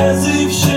as if she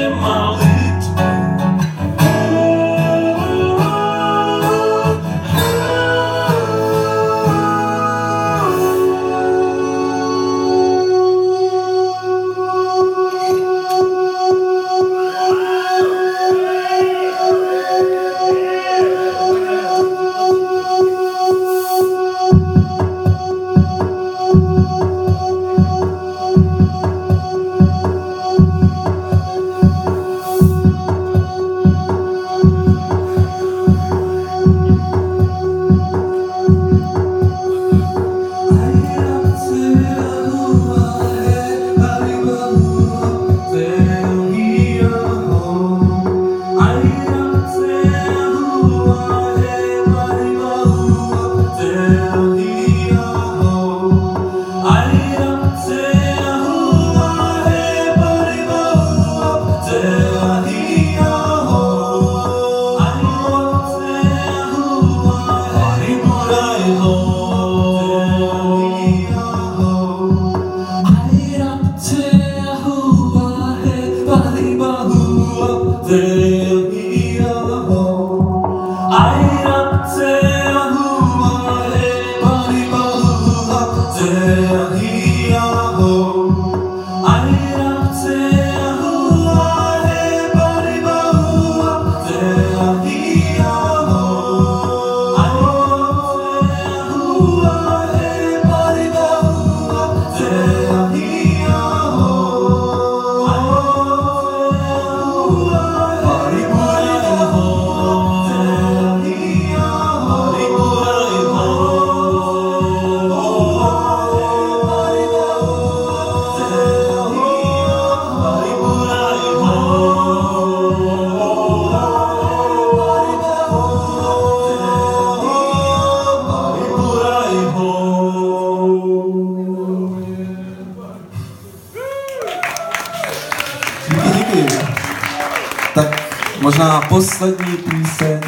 Díky, Tak možná poslední píseň